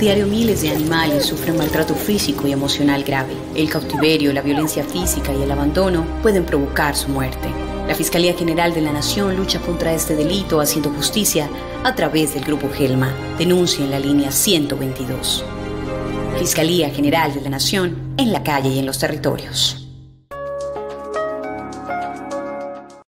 diario miles de animales sufren maltrato físico y emocional grave. El cautiverio, la violencia física y el abandono pueden provocar su muerte. La Fiscalía General de la Nación lucha contra este delito haciendo justicia a través del Grupo Gelma. Denuncia en la línea 122. Fiscalía General de la Nación en la calle y en los territorios.